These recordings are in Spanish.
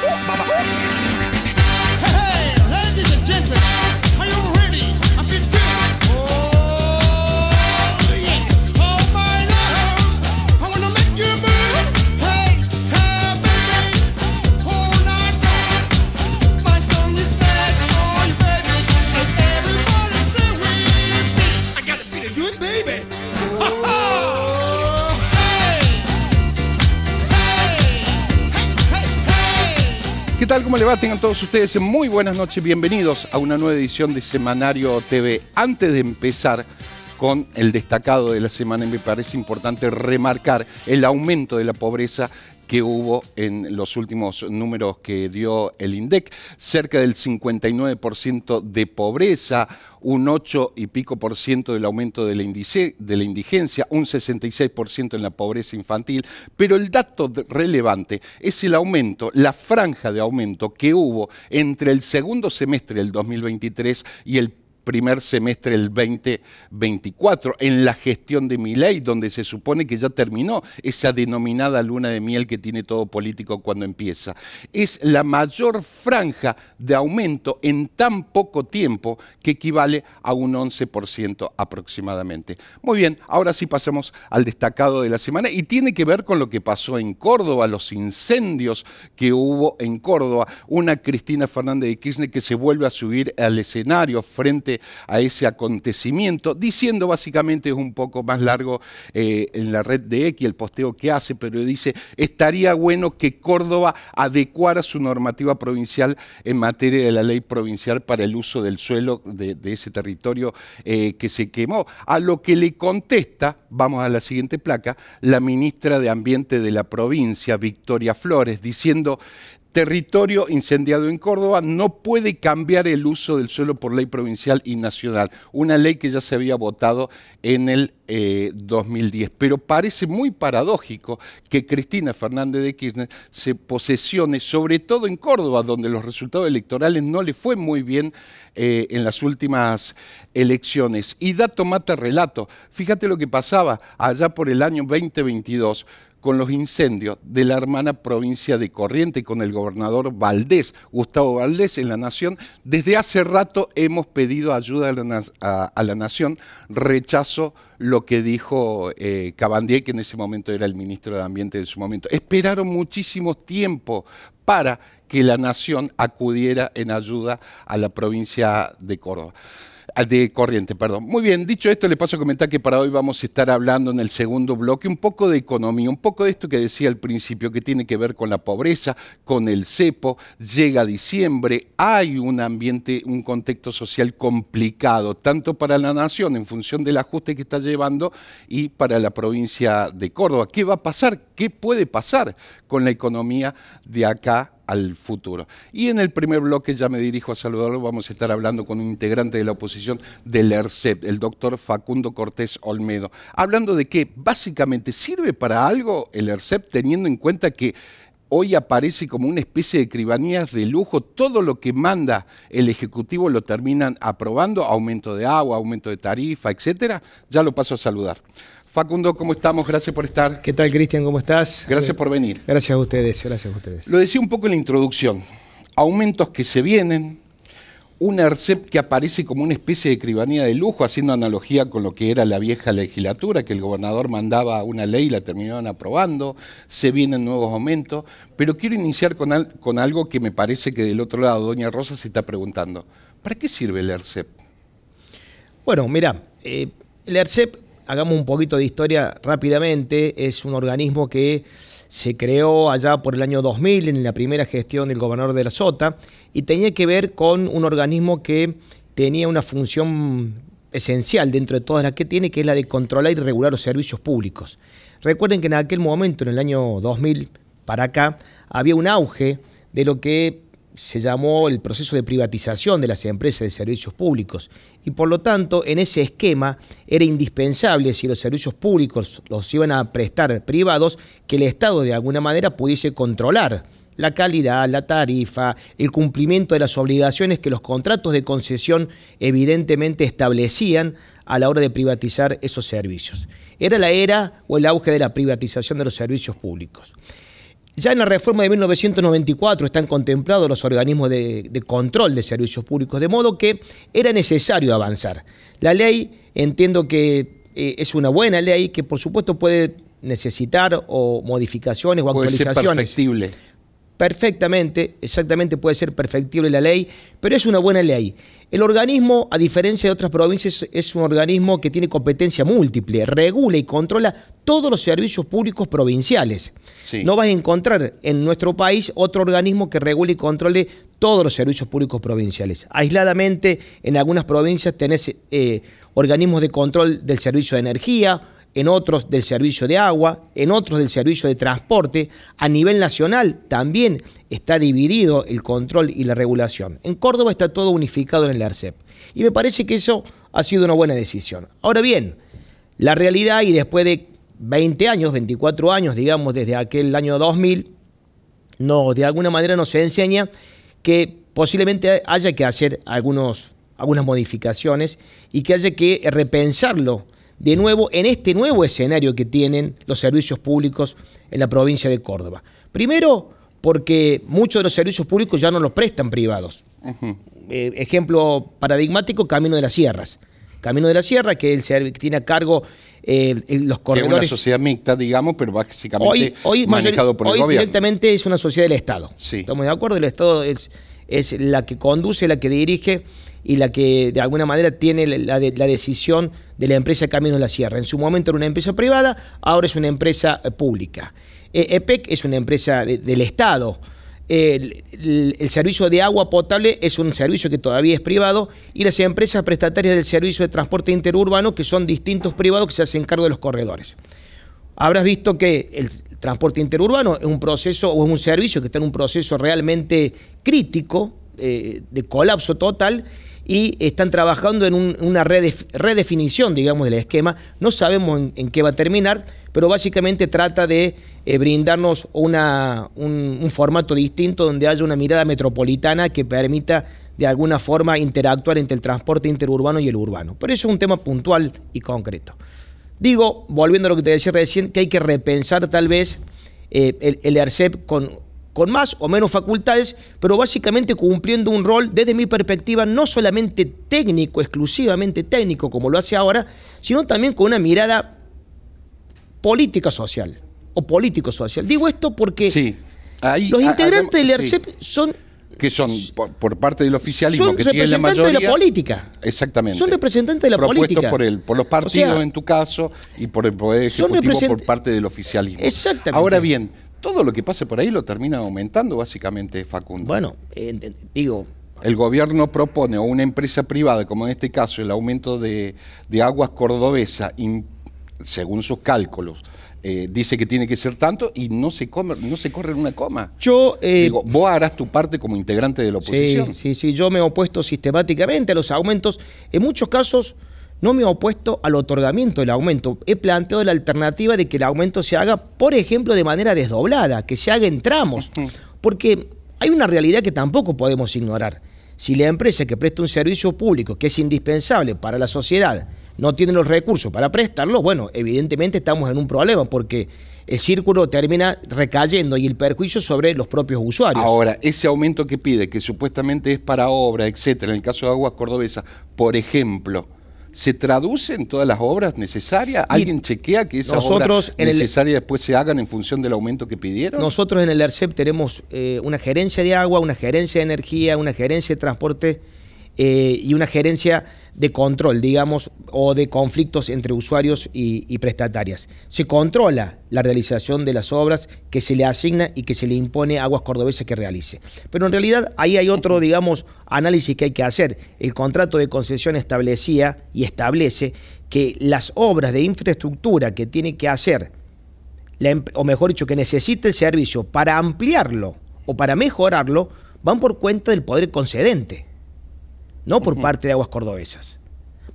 Hey, ladies and gentlemen. ¿Cómo le va? Tengan todos ustedes muy buenas noches. Bienvenidos a una nueva edición de Semanario TV. Antes de empezar con el destacado de la semana, me parece importante remarcar el aumento de la pobreza que hubo en los últimos números que dio el INDEC, cerca del 59% de pobreza, un 8 y pico por ciento del aumento de la, de la indigencia, un 66% en la pobreza infantil, pero el dato relevante es el aumento, la franja de aumento que hubo entre el segundo semestre del 2023 y el primer semestre del 2024, en la gestión de mi ley, donde se supone que ya terminó esa denominada luna de miel que tiene todo político cuando empieza. Es la mayor franja de aumento en tan poco tiempo que equivale a un 11% aproximadamente. Muy bien, ahora sí pasamos al destacado de la semana y tiene que ver con lo que pasó en Córdoba, los incendios que hubo en Córdoba. Una Cristina Fernández de Kirchner que se vuelve a subir al escenario frente a ese acontecimiento, diciendo básicamente, es un poco más largo eh, en la red de X el posteo que hace, pero dice, estaría bueno que Córdoba adecuara su normativa provincial en materia de la ley provincial para el uso del suelo de, ese territorio eh, que se quemó. A lo que le contesta, vamos a la siguiente placa, la ministra de Ambiente de la provincia, Victoria Flores, diciendo, territorio incendiado en Córdoba no puede cambiar el uso del suelo por ley provincial y nacional, una ley que ya se había votado en el 2010. Eh, Pero parece muy paradójico que Cristina Fernández de Kirchner se posesione, sobre todo en Córdoba, donde los resultados electorales no le fue muy bien eh, en las últimas elecciones. Y dato mata relato. Fíjate lo que pasaba allá por el año 2022 con los incendios de la hermana provincia de Corriente con el gobernador Valdés, Gustavo Valdés, en la Nación. Desde hace rato hemos pedido ayuda a la, Nación, rechazo lo que dijo eh, Cabandier, que en ese momento era el ministro de Ambiente de su momento. Esperaron muchísimo tiempo para que la Nación acudiera en ayuda a la provincia de Córdoba. Ah, de corriente, perdón. Muy bien, dicho esto, le paso a comentar que para hoy vamos a estar hablando en el segundo bloque un poco de economía, un poco de esto que decía al principio, que tiene que ver con la pobreza, con el cepo. Llega diciembre, hay un ambiente, un contexto social complicado, tanto para la nación en función del ajuste que está llevando y para la provincia de Córdoba. ¿Qué va a pasar? ¿Qué puede pasar con la economía de acá al futuro. Y en el primer bloque ya me dirijo a saludarlo, vamos a estar hablando con un integrante de la oposición del ERCEP, el doctor Facundo Cortés Olmedo. Hablando de que básicamente sirve para algo el ERCEP teniendo en cuenta que hoy aparece como una especie de cribanías de lujo, todo lo que manda el Ejecutivo lo terminan aprobando, aumento de agua, aumento de tarifa, etcétera. Ya lo paso a saludar. Facundo, ¿cómo estamos? Gracias por estar. ¿Qué tal, Cristian? ¿Cómo estás? Gracias por venir. Gracias a ustedes, gracias a ustedes. Lo decía un poco en la introducción. Aumentos que se vienen, un ERCEP que aparece como una especie de cribanía de lujo, haciendo analogía con lo que era la vieja legislatura, que el gobernador mandaba una ley y la terminaban aprobando, se vienen nuevos aumentos, pero quiero iniciar con, con algo que me parece que del otro lado Doña Rosa se está preguntando. ¿Para qué sirve el ERCEP? Bueno, mira, eh, el ERCEP hagamos un poquito de historia rápidamente. Es un organismo que se creó allá por el año 2000 en la primera gestión del gobernador de la Sota y tenía que ver con un organismo que tenía una función esencial dentro de todas las que tiene, que es la de controlar y regular los servicios públicos. Recuerden que en aquel momento, en el año 2000 para acá, había un auge de lo que se llamó el proceso de privatización de las empresas de servicios públicos y por lo tanto en ese esquema era indispensable si los servicios públicos los iban a prestar privados que el Estado de alguna manera pudiese controlar la calidad, la tarifa, el cumplimiento de las obligaciones que los contratos de concesión evidentemente establecían a la hora de privatizar esos servicios. Era la era o el auge de la privatización de los servicios públicos. Ya en la reforma de 1994 están contemplados los organismos de, control de servicios públicos, de modo que era necesario avanzar. La ley entiendo que eh, es una buena ley que por supuesto puede necesitar o modificaciones o puede actualizaciones. Ser perfectible. Perfectamente, exactamente puede ser perfectible la ley, pero es una buena ley. El organismo, a diferencia de otras provincias, es un organismo que tiene competencia múltiple, regula y controla todos los servicios públicos provinciales. No vas a encontrar en nuestro país otro organismo que regule y controle todos los servicios públicos provinciales. Aisladamente, en algunas provincias tenés eh, organismos de control del servicio de energía, en otros del servicio de agua, en otros del servicio de transporte. A nivel nacional también está dividido el control y la regulación. En Córdoba está todo unificado en el ARCEP. Y me parece que eso ha sido una buena decisión. Ahora bien, la realidad y después de 20 años, 24 años, digamos, desde aquel año 2000, no, de alguna manera nos enseña que posiblemente haya que hacer algunos, algunas modificaciones y que haya que repensarlo de nuevo en este nuevo escenario que tienen los servicios públicos en la provincia de Córdoba. Primero, porque muchos de los servicios públicos ya no los prestan privados. Eh, ejemplo paradigmático, Camino de las Sierras. Camino de la Sierra, que tiene a cargo eh, los corredores. es una sociedad mixta, digamos, pero básicamente hoy, manejado por el hoy gobierno. directamente es una sociedad del Estado. Sí. ¿Estamos de acuerdo? El Estado es, es la que conduce, la que dirige y la que de alguna manera tiene la, decisión de la empresa Camino de la Sierra. En su momento era una empresa privada, ahora es una empresa eh, pública. EPEC es una empresa del Estado. El, servicio de agua potable es un servicio que todavía es privado y las empresas prestatarias del servicio de transporte interurbano, que son distintos privados que se hacen cargo de los corredores. Habrás visto que el transporte interurbano es un proceso o es un servicio que está en un proceso realmente crítico eh, de colapso total y están trabajando en una redefinición, digamos, del esquema. No sabemos en, qué va a terminar, pero básicamente trata de eh, brindarnos una, un, formato distinto donde haya una mirada metropolitana que permita de alguna forma interactuar entre el transporte interurbano y el urbano. Pero eso es un tema puntual y concreto. Digo, volviendo a lo que te decía recién, que hay que repensar tal vez eh, el, el ERCEP con con más o menos facultades, pero básicamente cumpliendo un rol, desde mi perspectiva, no solamente técnico, exclusivamente técnico, como lo hace ahora, sino también con una mirada política social o político social. Digo esto porque los integrantes del ERCEP son que son por, parte del oficialismo son que representantes de la política. Exactamente. Son representantes de la política. por el, por los partidos en tu caso y por el poder ejecutivo por parte del oficialismo. Exactamente. Ahora bien, todo lo que pase por ahí lo termina aumentando básicamente Facundo. Bueno, eh, digo... El gobierno propone a una empresa privada, como en este caso el aumento de, aguas cordobesa, según sus cálculos, eh, dice que tiene que ser tanto y no se, come, no se corre en una coma. Yo, eh, Digo, vos harás tu parte como integrante de la oposición. Sí, sí, sí, yo me he opuesto sistemáticamente a los aumentos. En muchos casos no me he opuesto al otorgamiento del aumento. He planteado la alternativa de que el aumento se haga, por ejemplo, de manera desdoblada, que se haga en tramos. Porque hay una realidad que tampoco podemos ignorar. Si la empresa que presta un servicio público que es indispensable para la sociedad no tiene los recursos para prestarlo, bueno, evidentemente estamos en un problema porque el círculo termina recayendo y el perjuicio sobre los propios usuarios. Ahora, ese aumento que pide, que supuestamente es para obra, etcétera, en el caso de Aguas Cordobesas, por ejemplo, ¿Se traducen todas las obras necesarias? ¿Alguien chequea que esas obras necesarias después se hagan en función del aumento que pidieron? Nosotros en el ERCEP tenemos eh, una gerencia de agua, una gerencia de energía, una gerencia de transporte eh, y una gerencia de control, digamos, o de conflictos entre usuarios y, prestatarias. Se controla la realización de las obras que se le asigna y que se le impone a Aguas Cordobesas que realice. Pero en realidad ahí hay otro, digamos, análisis que hay que hacer. El contrato de concesión establecía y establece que las obras de infraestructura que tiene que hacer, o mejor dicho, que necesita el servicio para ampliarlo o para mejorarlo, van por cuenta del poder concedente no por parte de Aguas Cordobesas.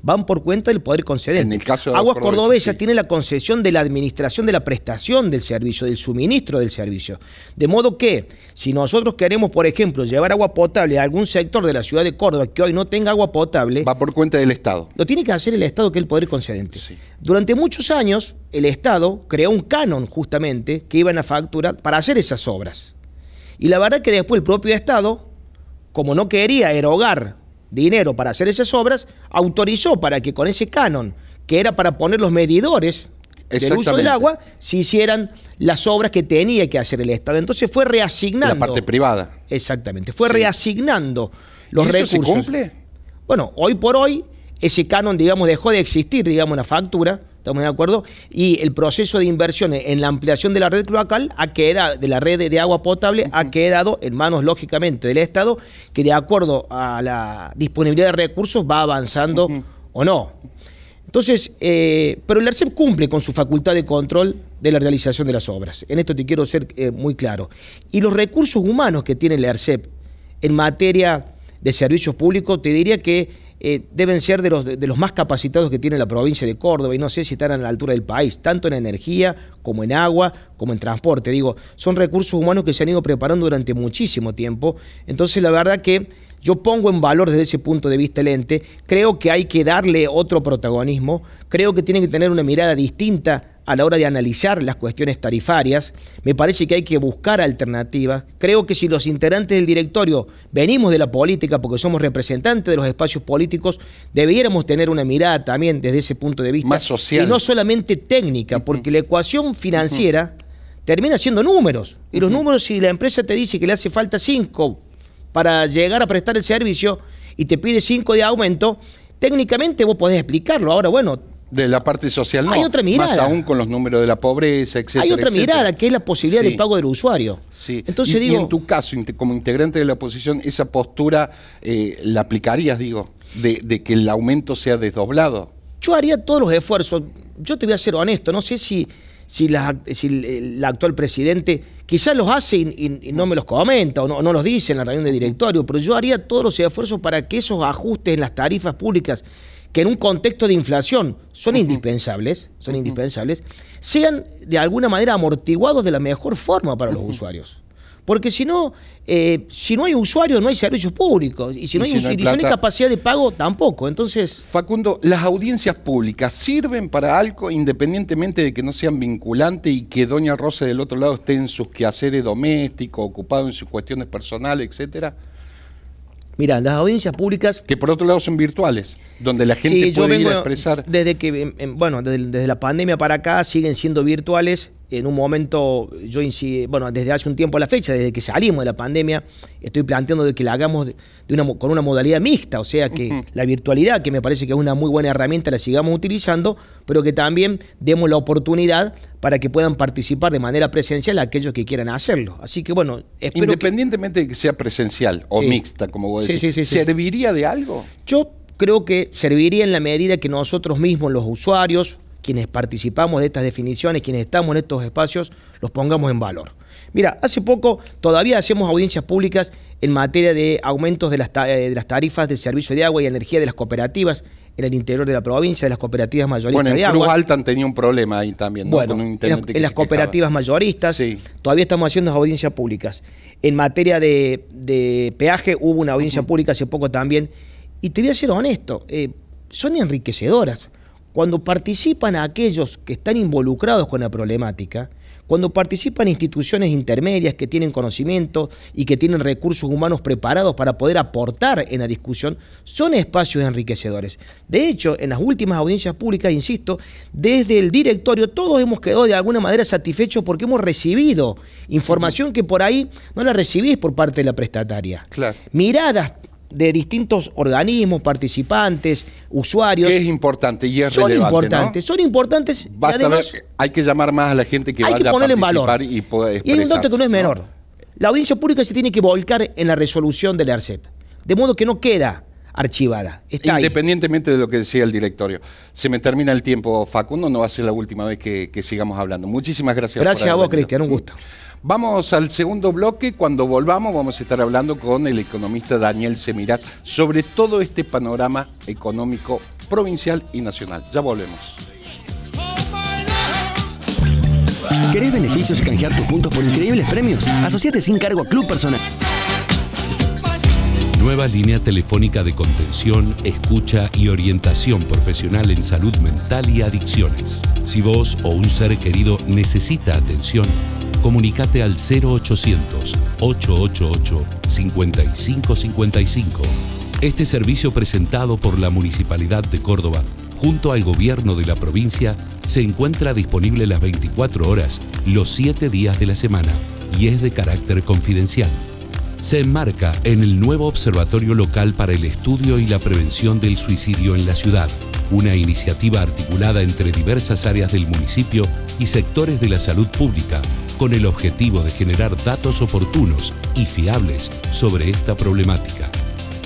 van por cuenta del poder concedente. En el caso de Aguas Cordobesa, Cordobesa sí. tiene la concesión de la administración de la prestación del servicio, del suministro del servicio. De modo que, si nosotros queremos, por ejemplo, llevar agua potable a algún sector de la ciudad de Córdoba que hoy no tenga agua potable, Va por cuenta del Estado. lo tiene que hacer el Estado, que es el poder concedente. Sí. Durante muchos años, el Estado creó un canon justamente que iba en la factura para hacer esas obras. Y la verdad que después el propio Estado, como no quería erogar dinero para hacer esas obras, autorizó para que con ese canon, que era para poner los medidores del uso del agua, se hicieran las obras que tenía que hacer el Estado. Entonces fue reasignando. La parte privada. Exactamente. Fue Sí. reasignando los ¿Y eso se recursos. cumple? Bueno, hoy por hoy ese canon, digamos, dejó de existir, digamos, la factura, estamos de acuerdo, y el proceso de inversión en la ampliación de la red cloacal ha quedado, de la red de agua potable ha quedado en manos, lógicamente, del Estado, que de acuerdo a la disponibilidad de recursos va avanzando o no. Entonces, eh, pero el ARCEP cumple con su facultad de control de la realización de las obras. En esto te quiero ser eh, muy claro. Y los recursos humanos que tiene el ARCEP en materia de servicios públicos, te diría que eh, deben ser de los, de los más capacitados que tiene la provincia de Córdoba y no sé si están a la altura del país, tanto en energía como en agua, como en transporte. Digo, son recursos humanos que se han ido preparando durante muchísimo tiempo. Entonces, la verdad que yo pongo en valor desde ese punto de vista el ente, creo que hay que darle otro protagonismo, creo que tiene que tener una mirada distinta a la hora de analizar las cuestiones tarifarias, me parece que hay que buscar alternativas, creo que si los integrantes del directorio venimos de la política porque somos representantes de los espacios políticos, debiéramos tener una mirada también desde ese punto de vista Más social. y no solamente técnica, porque la ecuación financiera termina siendo números, y los números si la empresa te dice que le hace falta 5 para llegar a prestar el servicio y te pide 5 de aumento, técnicamente vos podés explicarlo. Ahora, bueno, De la parte social no. Hay otra mirada. Más aún con los números de la pobreza, etcétera. hay otra etcétera. mirada que es la posibilidad Sí. del pago del usuario. Sí. Entonces y, y digo, en tu caso, como integrante de la oposición, esa postura eh, la aplicarías, digo, de, de que el aumento sea desdoblado. yo haría todos los esfuerzos. Yo te voy a ser honesto, no sé si, si, la- si el, el actual presidente quizás los hace y, y- y no me los comenta o no, no los dice en la reunión de directorio, pero yo haría todos los esfuerzos para que esos ajustes en las tarifas públicas, que en un contexto de inflación son indispensables, son indispensables, sean de alguna manera amortiguados de la mejor forma para los usuarios. Porque si no, eh, si no hay usuarios, no hay servicios públicos. Y si no, Y hay, si no hay no hay capacidad de pago, tampoco. Entonces, Facundo, ¿las audiencias públicas sirven para algo independientemente de que no sean vinculantes y que Doña Rosa del otro lado esté en sus quehaceres domésticos, ocupado en sus cuestiones personales, etcétera? Mira, las audiencias públicas Que por otro lado son virtuales, donde la gente Sí, yo puede ir a expresar. Desde que, em, em, bueno, desde, desde la pandemia para acá siguen siendo virtuales. En un momento, yo inci- bueno, desde hace un tiempo a la fecha, desde que salimos de la pandemia, estoy planteando de que la hagamos de, una, con una modalidad mixta, o sea que la virtualidad, que me parece que es una muy buena herramienta, la sigamos utilizando, pero que también demos la oportunidad para que puedan participar de manera presencial aquellos que quieran hacerlo. Así que bueno, espero que, Independientemente de que sea presencial o Sí. mixta, como vos decís, sí. ¿serviría de algo? Yo creo que serviría en la medida que nosotros mismos, los usuarios, quienes participamos de estas definiciones, quienes estamos en estos espacios, los pongamos en valor. Mira, hace poco todavía hacemos audiencias públicas en materia de aumentos de las, eh, de las tarifas del servicio de agua y energía de las cooperativas en el interior de la provincia, de las cooperativas mayoristas Bueno, en de agua. Alta han tenido un problema ahí también, ¿no? Bueno, Con un en, las- en cooperativas mayoristas Sí. todavía estamos haciendo audiencias públicas. En materia de, de peaje hubo una audiencia pública hace poco también. Y te voy a ser honesto, eh, son enriquecedoras. Cuando participan aquellos que están involucrados con la problemática, cuando participan instituciones intermedias que tienen conocimiento y que tienen recursos humanos preparados para poder aportar en la discusión, son espacios enriquecedores. De hecho, en las últimas audiencias públicas, insisto, desde el directorio todos hemos quedado de alguna manera satisfechos porque hemos recibido información que por ahí no la recibís por parte de la prestataria. Claro. Miradas de distintos organismos, participantes, usuarios. Que es importante y es son relevante, importantes, ¿no? son importantes. y Basta además, ver, hay que llamar más a la gente que hay vaya que ponerle a en valor. participar y pueda Y hay un dato que no es menor. La audiencia pública se tiene que volcar en la resolución del ARCEP. De modo que no queda archivada. Está ahí. Independientemente de lo que decía el directorio. Se me termina el tiempo, Facundo, no va a ser la última vez que, que sigamos hablando. Muchísimas gracias. por Gracias a vos. Cristian, un gusto. Vamos al segundo bloque. Cuando volvamos vamos a estar hablando con el economista Daniel Semiraz sobre todo este panorama económico provincial y nacional. Ya volvemos. ¿Querés beneficios y canjear tus puntos por increíbles premios? Asociate sin cargo a Club Personal. Nueva línea telefónica de contención, escucha y orientación profesional en salud mental y adicciones. Si vos o un ser querido necesita atención, comunicate al 0800 888 5555. Este servicio presentado por la Municipalidad de Córdoba junto al gobierno de la provincia se encuentra disponible las 24 horas, los 7 días de la semana y es de carácter confidencial. Se enmarca en el nuevo Observatorio Local para el Estudio y la Prevención del Suicidio en la ciudad, una iniciativa articulada entre diversas áreas del municipio y sectores de la salud pública, con el objetivo de generar datos oportunos y fiables sobre esta problemática.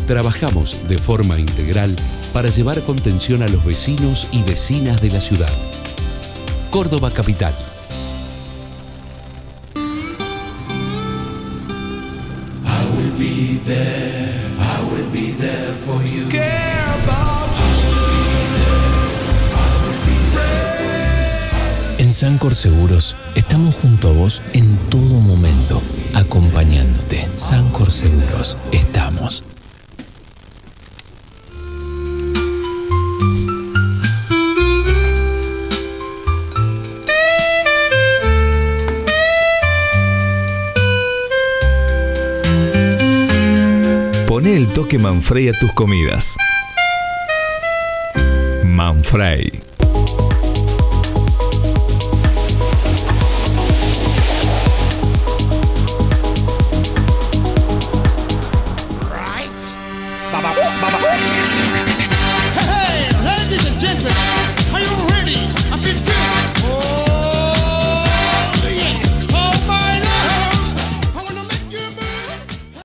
Trabajamos de forma integral para llevar contención a los vecinos y vecinas de la ciudad. Córdoba Capital. En Sancor Seguros estamos junto a vos en todo momento, acompañándote. Sancor Seguros, estamos. Pone el toque Manfrey a tus comidas. Manfrey